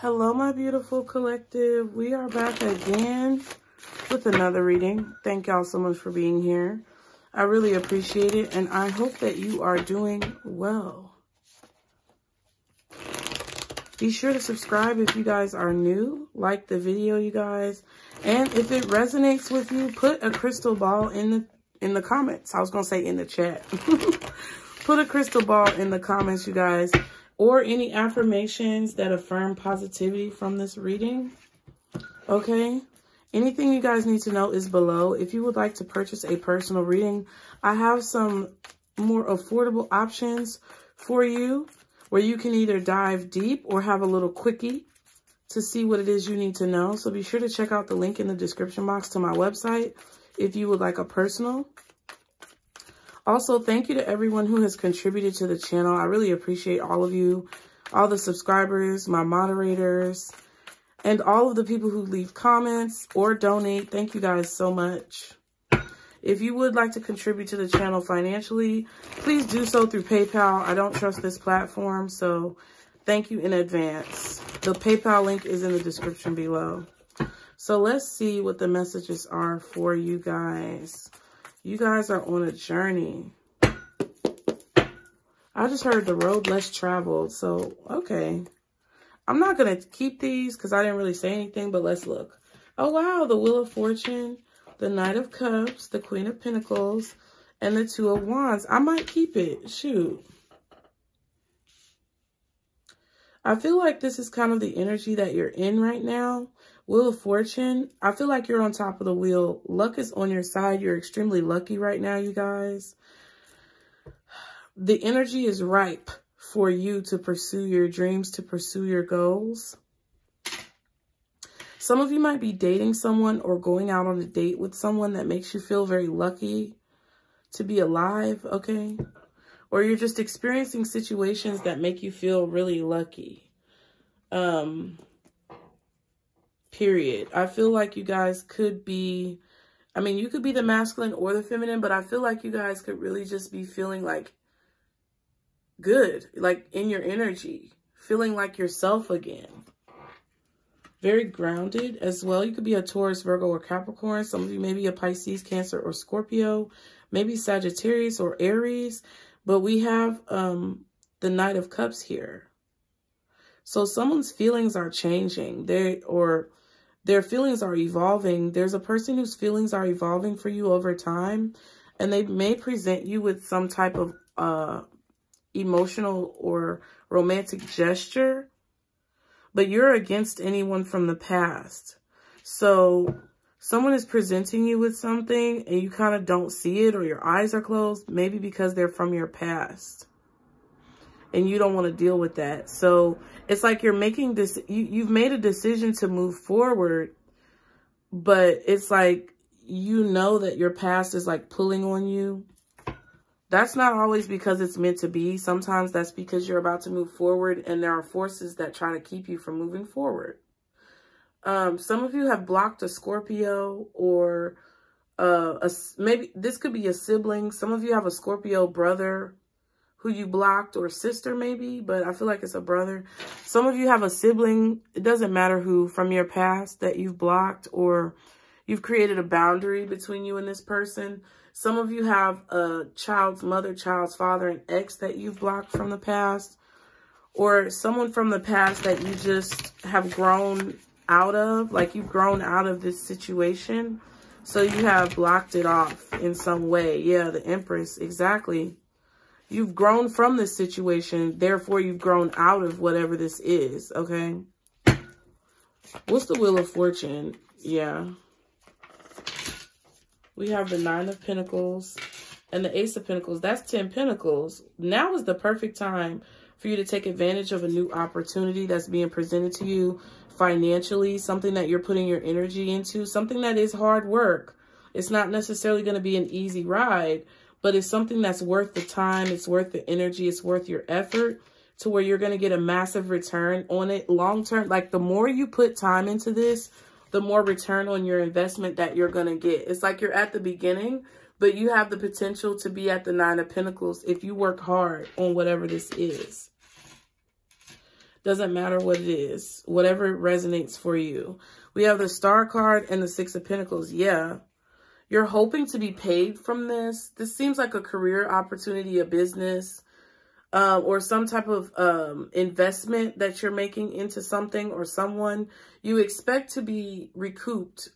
Hello, my beautiful collective. We are back again with another reading. Thank y'all so much for being here. I really appreciate it, and I hope that you are doing well. Be sure to subscribe if you guys are new. Like the video, you guys. And if it resonates with you, put a crystal ball in the in the comments. I was going to say in the chat. put a crystal ball in the comments, you guys or any affirmations that affirm positivity from this reading. Okay. Anything you guys need to know is below. If you would like to purchase a personal reading, I have some more affordable options for you where you can either dive deep or have a little quickie to see what it is you need to know. So be sure to check out the link in the description box to my website if you would like a personal. Also, thank you to everyone who has contributed to the channel. I really appreciate all of you, all the subscribers, my moderators, and all of the people who leave comments or donate. Thank you guys so much. If you would like to contribute to the channel financially, please do so through PayPal. I don't trust this platform, so thank you in advance. The PayPal link is in the description below. So let's see what the messages are for you guys. You guys are on a journey. I just heard the road less traveled. So, okay. I'm not going to keep these because I didn't really say anything, but let's look. Oh, wow. The Wheel of Fortune, the Knight of Cups, the Queen of Pentacles, and the Two of Wands. I might keep it. Shoot. I feel like this is kind of the energy that you're in right now. Wheel of Fortune, I feel like you're on top of the wheel. Luck is on your side. You're extremely lucky right now, you guys. The energy is ripe for you to pursue your dreams, to pursue your goals. Some of you might be dating someone or going out on a date with someone that makes you feel very lucky to be alive, okay? Or you're just experiencing situations that make you feel really lucky. Um, period. I feel like you guys could be, I mean, you could be the masculine or the feminine, but I feel like you guys could really just be feeling like good, like in your energy, feeling like yourself again. Very grounded as well. You could be a Taurus, Virgo, or Capricorn. Some of you maybe a Pisces, Cancer, or Scorpio. Maybe Sagittarius or Aries. But we have um, the Knight of Cups here. So someone's feelings are changing. They or their feelings are evolving. There's a person whose feelings are evolving for you over time, and they may present you with some type of uh, emotional or romantic gesture, but you're against anyone from the past. So someone is presenting you with something and you kind of don't see it or your eyes are closed, maybe because they're from your past and you don't want to deal with that. So it's like you're making this, you, you've made a decision to move forward, but it's like, you know that your past is like pulling on you. That's not always because it's meant to be. Sometimes that's because you're about to move forward and there are forces that try to keep you from moving forward. Um, some of you have blocked a Scorpio or uh, a, maybe this could be a sibling. Some of you have a Scorpio brother who you blocked or sister maybe, but I feel like it's a brother. Some of you have a sibling, it doesn't matter who, from your past that you've blocked or you've created a boundary between you and this person. Some of you have a child's mother, child's father, an ex that you've blocked from the past or someone from the past that you just have grown out of, like you've grown out of this situation. So you have blocked it off in some way. Yeah, the Empress, exactly. You've grown from this situation. Therefore, you've grown out of whatever this is. Okay. What's the Wheel of Fortune? Yeah. We have the Nine of Pentacles and the Ace of Pentacles. That's 10 Pentacles. Now is the perfect time for you to take advantage of a new opportunity that's being presented to you financially, something that you're putting your energy into, something that is hard work. It's not necessarily going to be an easy ride, but it's something that's worth the time, it's worth the energy, it's worth your effort to where you're going to get a massive return on it long term. Like the more you put time into this, the more return on your investment that you're going to get. It's like you're at the beginning, but you have the potential to be at the nine of pentacles if you work hard on whatever this is. Doesn't matter what it is, whatever resonates for you. We have the star card and the six of pentacles. Yeah. You're hoping to be paid from this. This seems like a career opportunity, a business, uh, or some type of um, investment that you're making into something or someone. You expect to be recouped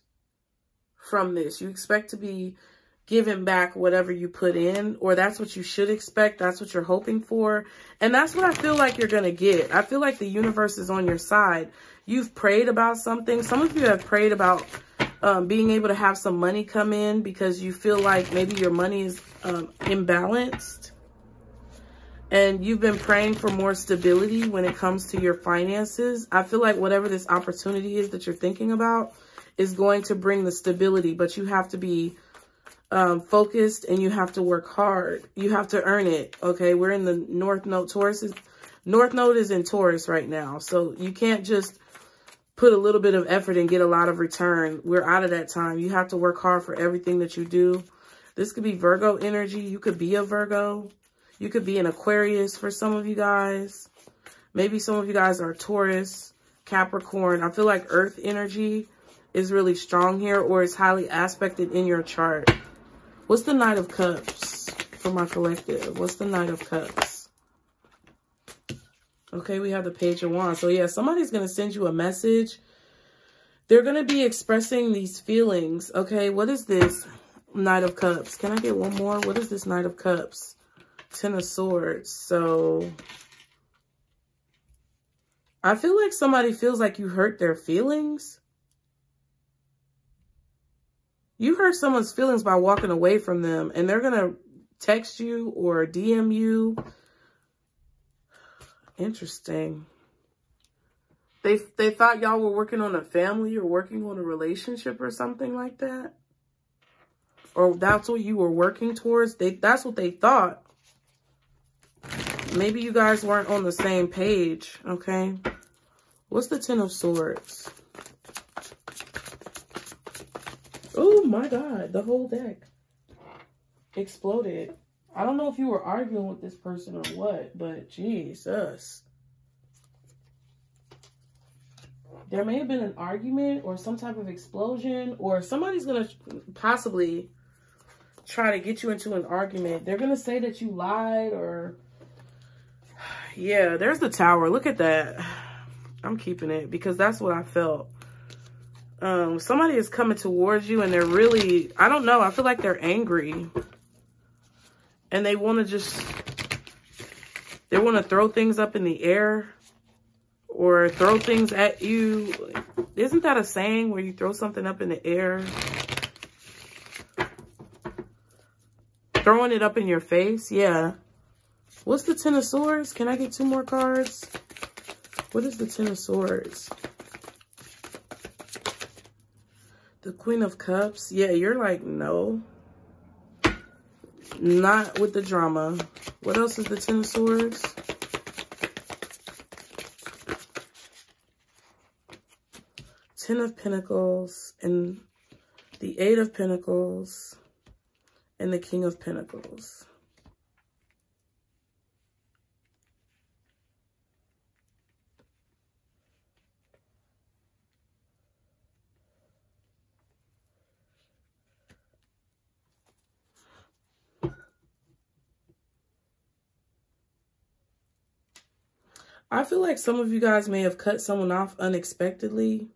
from this. You expect to be given back whatever you put in, or that's what you should expect. That's what you're hoping for. And that's what I feel like you're going to get. I feel like the universe is on your side. You've prayed about something. Some of you have prayed about um, being able to have some money come in because you feel like maybe your money is um, imbalanced. And you've been praying for more stability when it comes to your finances. I feel like whatever this opportunity is that you're thinking about is going to bring the stability, but you have to be um, focused and you have to work hard. You have to earn it. Okay. We're in the North Node Taurus. Is, North Node is in Taurus right now. So you can't just put a little bit of effort and get a lot of return. We're out of that time. You have to work hard for everything that you do. This could be Virgo energy. You could be a Virgo. You could be an Aquarius for some of you guys. Maybe some of you guys are Taurus, Capricorn. I feel like Earth energy is really strong here or is highly aspected in your chart. What's the Knight of Cups for my collective? What's the Knight of Cups? Okay, we have the Page of Wands. So, yeah, somebody's going to send you a message. They're going to be expressing these feelings. Okay, what is this Knight of Cups? Can I get one more? What is this Knight of Cups? Ten of Swords. So, I feel like somebody feels like you hurt their feelings. You hurt someone's feelings by walking away from them and they're going to text you or DM you. Interesting. They they thought y'all were working on a family or working on a relationship or something like that. Or that's what you were working towards. They that's what they thought. Maybe you guys weren't on the same page, okay? What's the Ten of Swords? Oh my God, the whole deck exploded. I don't know if you were arguing with this person or what, but Jesus. There may have been an argument or some type of explosion or somebody's going to possibly try to get you into an argument. They're going to say that you lied or... Yeah, there's the tower. Look at that. I'm keeping it because that's what I felt um, somebody is coming towards you and they're really, I don't know, I feel like they're angry. And they want to just, they want to throw things up in the air or throw things at you. Isn't that a saying where you throw something up in the air? Throwing it up in your face? Yeah. What's the Ten of Swords? Can I get two more cards? What is the Ten of Swords? The Queen of Cups. Yeah, you're like, no. Not with the drama. What else is the Ten of Swords? Ten of Pentacles and the Eight of Pentacles and the King of Pentacles. I feel like some of you guys may have cut someone off unexpectedly.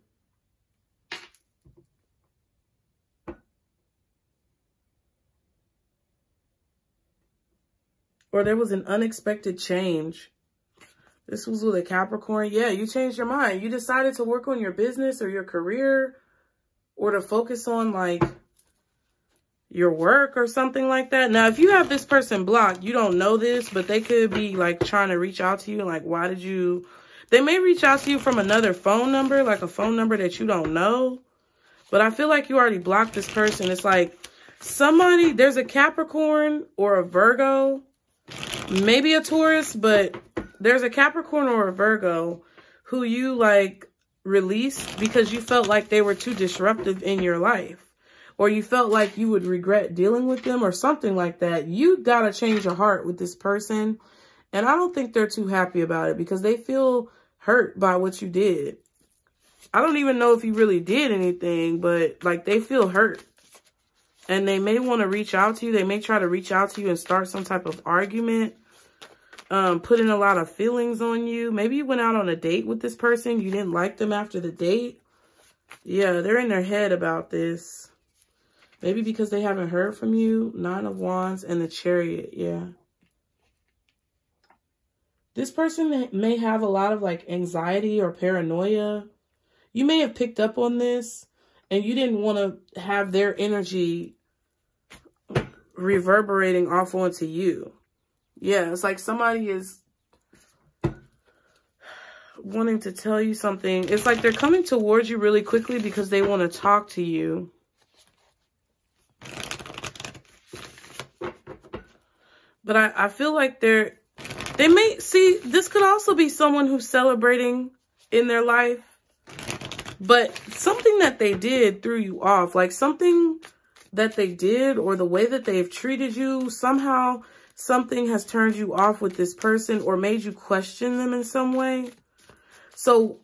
Or there was an unexpected change. This was with a Capricorn. Yeah, you changed your mind. You decided to work on your business or your career or to focus on like your work or something like that. Now, if you have this person blocked, you don't know this, but they could be like trying to reach out to you. Like, why did you, they may reach out to you from another phone number, like a phone number that you don't know. But I feel like you already blocked this person. It's like somebody, there's a Capricorn or a Virgo, maybe a Taurus, but there's a Capricorn or a Virgo who you like released because you felt like they were too disruptive in your life or you felt like you would regret dealing with them or something like that, you got to change your heart with this person. And I don't think they're too happy about it because they feel hurt by what you did. I don't even know if you really did anything, but like they feel hurt. And they may want to reach out to you. They may try to reach out to you and start some type of argument. Um, putting a lot of feelings on you. Maybe you went out on a date with this person. You didn't like them after the date. Yeah, they're in their head about this. Maybe because they haven't heard from you. Nine of Wands and the Chariot. Yeah. This person may have a lot of like anxiety or paranoia. You may have picked up on this and you didn't want to have their energy reverberating off onto you. Yeah, it's like somebody is wanting to tell you something. It's like they're coming towards you really quickly because they want to talk to you. But I, I feel like they're, they may, see, this could also be someone who's celebrating in their life. But something that they did threw you off. Like something that they did or the way that they've treated you, somehow something has turned you off with this person or made you question them in some way. So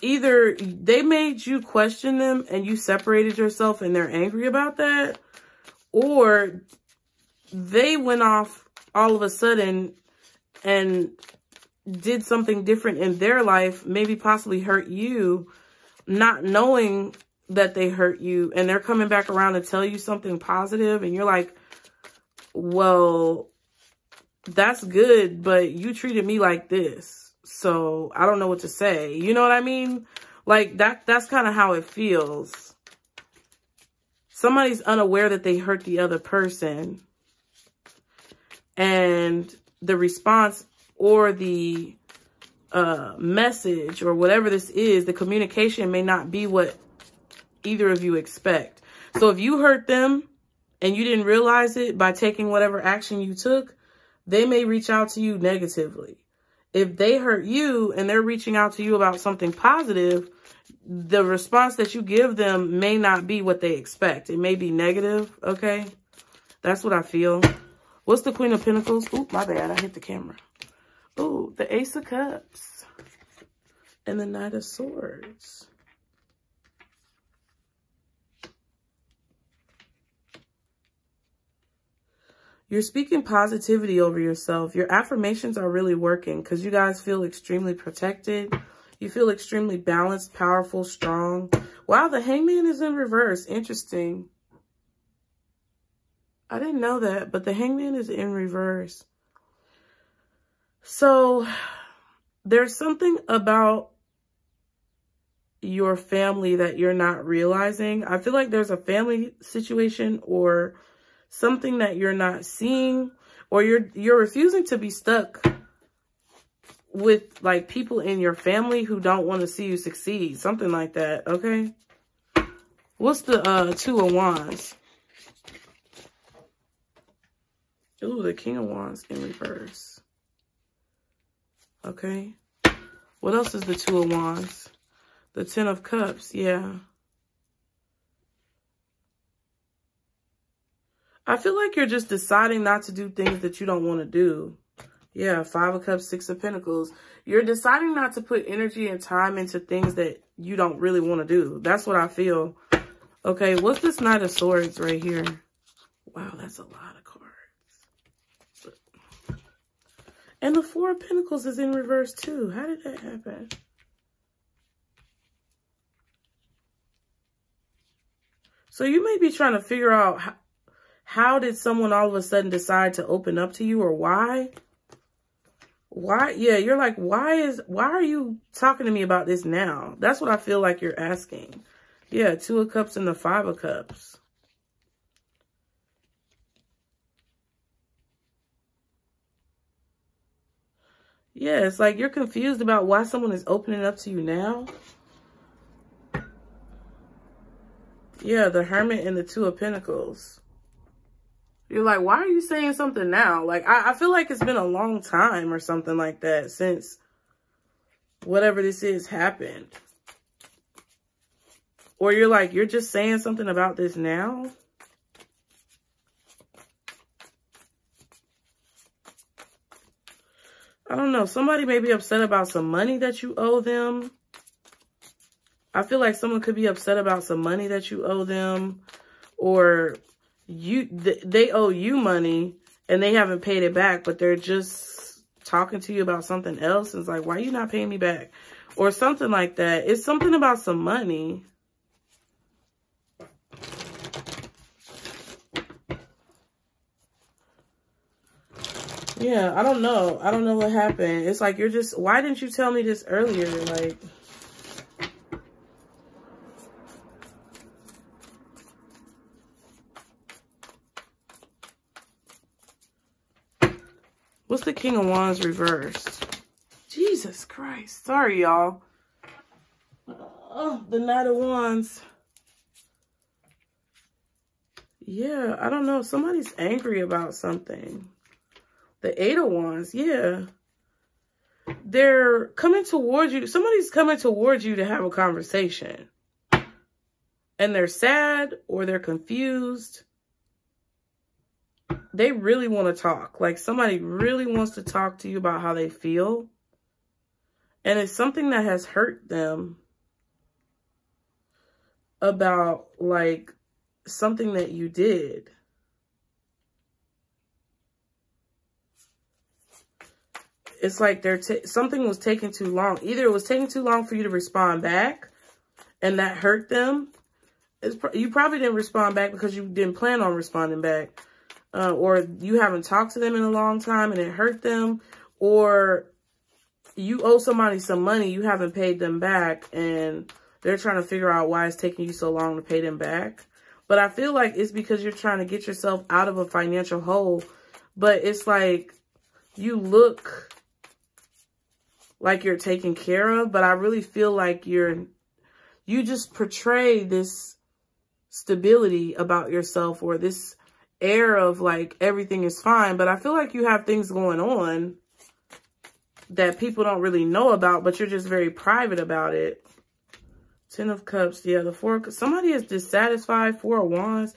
either they made you question them and you separated yourself and they're angry about that, or they went off all of a sudden and did something different in their life, maybe possibly hurt you, not knowing that they hurt you, and they're coming back around to tell you something positive, and you're like, well, that's good, but you treated me like this. So I don't know what to say. You know what I mean? Like that, that's kind of how it feels. Somebody's unaware that they hurt the other person and the response or the uh, message or whatever this is, the communication may not be what either of you expect. So if you hurt them and you didn't realize it by taking whatever action you took, they may reach out to you negatively. If they hurt you and they're reaching out to you about something positive, the response that you give them may not be what they expect. It may be negative, okay? That's what I feel. What's the Queen of Pentacles? Oh, my bad. I hit the camera. Oh, the Ace of Cups. And the Knight of Swords. You're speaking positivity over yourself. Your affirmations are really working because you guys feel extremely protected. You feel extremely balanced, powerful, strong. Wow, the hangman is in reverse. Interesting. I didn't know that, but the hangman is in reverse. So there's something about your family that you're not realizing. I feel like there's a family situation or something that you're not seeing or you're you're refusing to be stuck with like people in your family who don't want to see you succeed. Something like that, okay? What's the uh two of wands? Ooh, the King of Wands in reverse. Okay. What else is the Two of Wands? The Ten of Cups, yeah. I feel like you're just deciding not to do things that you don't want to do. Yeah, Five of Cups, Six of Pentacles. You're deciding not to put energy and time into things that you don't really want to do. That's what I feel. Okay, what's this Knight of Swords right here? Wow, that's a lot of cards. And the Four of Pentacles is in reverse too. How did that happen? So you may be trying to figure out how, how did someone all of a sudden decide to open up to you or why? Why? Yeah, you're like, why is, why are you talking to me about this now? That's what I feel like you're asking. Yeah, Two of Cups and the Five of Cups. Yeah, it's like you're confused about why someone is opening up to you now. Yeah, the Hermit and the Two of Pentacles. You're like, why are you saying something now? Like, I, I feel like it's been a long time or something like that since whatever this is happened. Or you're like, you're just saying something about this now? I don't know. Somebody may be upset about some money that you owe them. I feel like someone could be upset about some money that you owe them or you th they owe you money and they haven't paid it back, but they're just talking to you about something else. And it's like, why are you not paying me back? Or something like that. It's something about some money. Yeah, I don't know. I don't know what happened. It's like, you're just, why didn't you tell me this earlier? Like, what's the King of Wands reversed? Jesus Christ. Sorry, y'all. Oh, the Knight of Wands. Yeah, I don't know. Somebody's angry about something. The Eight of Wands, yeah. They're coming towards you. Somebody's coming towards you to have a conversation. And they're sad or they're confused. They really want to talk. Like somebody really wants to talk to you about how they feel. And it's something that has hurt them about like something that you did. It's like they're something was taking too long. Either it was taking too long for you to respond back, and that hurt them. It's, you probably didn't respond back because you didn't plan on responding back, uh, or you haven't talked to them in a long time and it hurt them, or you owe somebody some money you haven't paid them back, and they're trying to figure out why it's taking you so long to pay them back. But I feel like it's because you're trying to get yourself out of a financial hole. But it's like you look like you're taken care of, but I really feel like you're, you just portray this stability about yourself or this air of like everything is fine. But I feel like you have things going on that people don't really know about, but you're just very private about it. Ten of Cups, yeah, the Four, somebody is dissatisfied, Four of Wands.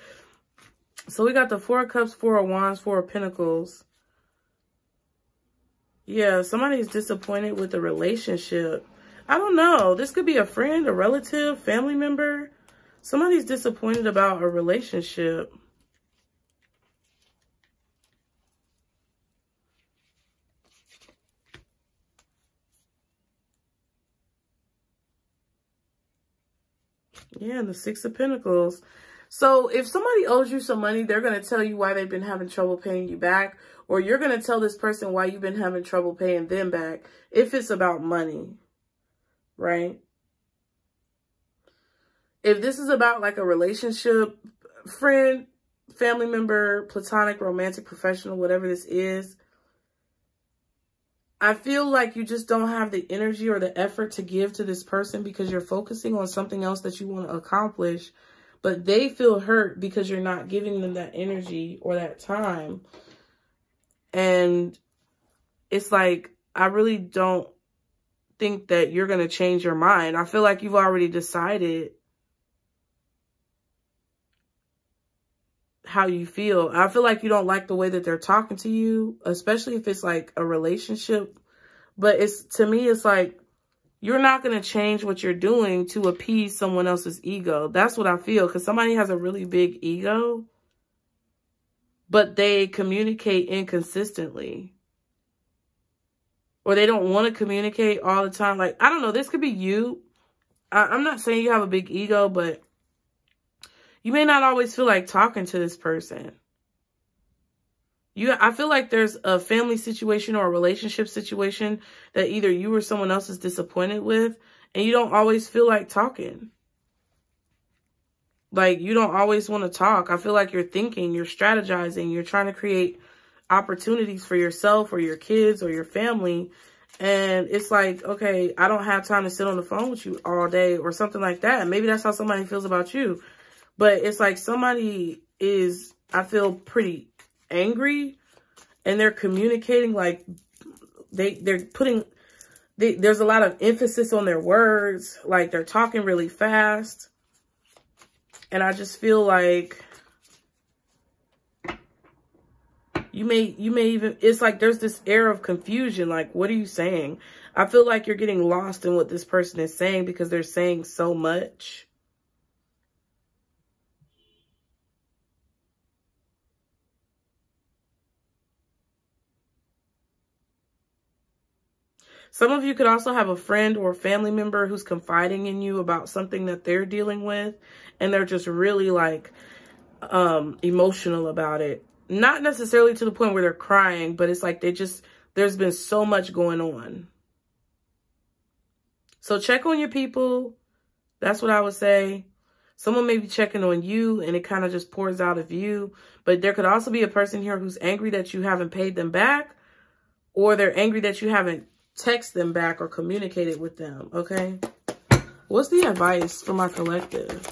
So we got the Four of Cups, Four of Wands, Four of Pentacles. Yeah, somebody's disappointed with the relationship. I don't know. This could be a friend, a relative, family member. Somebody's disappointed about a relationship. Yeah, and the Six of Pentacles. So if somebody owes you some money, they're going to tell you why they've been having trouble paying you back. Or you're going to tell this person why you've been having trouble paying them back if it's about money, right? If this is about like a relationship, friend, family member, platonic, romantic, professional, whatever this is, I feel like you just don't have the energy or the effort to give to this person because you're focusing on something else that you want to accomplish but they feel hurt because you're not giving them that energy or that time. And it's like, I really don't think that you're going to change your mind. I feel like you've already decided how you feel. I feel like you don't like the way that they're talking to you, especially if it's like a relationship. But it's to me, it's like you're not going to change what you're doing to appease someone else's ego. That's what I feel. Because somebody has a really big ego, but they communicate inconsistently. Or they don't want to communicate all the time. Like, I don't know. This could be you. I, I'm not saying you have a big ego, but you may not always feel like talking to this person. You, I feel like there's a family situation or a relationship situation that either you or someone else is disappointed with, and you don't always feel like talking. Like, you don't always want to talk. I feel like you're thinking, you're strategizing, you're trying to create opportunities for yourself or your kids or your family. And it's like, okay, I don't have time to sit on the phone with you all day or something like that. Maybe that's how somebody feels about you. But it's like somebody is, I feel pretty angry and they're communicating like they they're putting they, there's a lot of emphasis on their words like they're talking really fast and i just feel like You may, you may even, it's like there's this air of confusion. Like, what are you saying? I feel like you're getting lost in what this person is saying because they're saying so much. Some of you could also have a friend or family member who's confiding in you about something that they're dealing with. And they're just really like um, emotional about it. Not necessarily to the point where they're crying, but it's like they just, there's been so much going on. So check on your people. That's what I would say. Someone may be checking on you and it kind of just pours out of you. But there could also be a person here who's angry that you haven't paid them back or they're angry that you haven't text them back or communicate it with them, okay? What's the advice for my collective?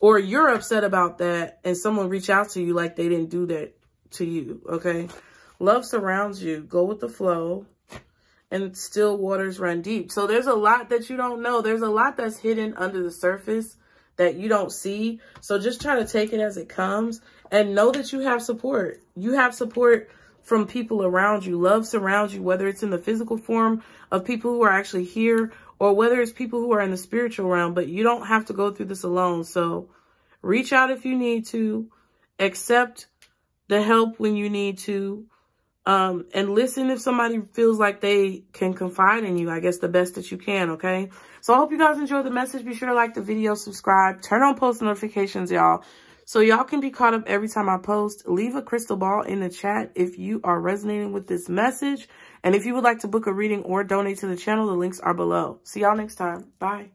Or you're upset about that and someone reach out to you like they didn't do that to you, okay? Love surrounds you. Go with the flow and still waters run deep. So there's a lot that you don't know. There's a lot that's hidden under the surface that you don't see. So just try to take it as it comes and know that you have support. You have support from people around you. Love surrounds you, whether it's in the physical form of people who are actually here or whether it's people who are in the spiritual realm, but you don't have to go through this alone. So reach out if you need to, accept the help when you need to, um, and listen if somebody feels like they can confide in you, I guess the best that you can, okay? So I hope you guys enjoyed the message. Be sure to like the video, subscribe, turn on post notifications, y'all. So y'all can be caught up every time I post. Leave a crystal ball in the chat if you are resonating with this message. And if you would like to book a reading or donate to the channel, the links are below. See y'all next time. Bye.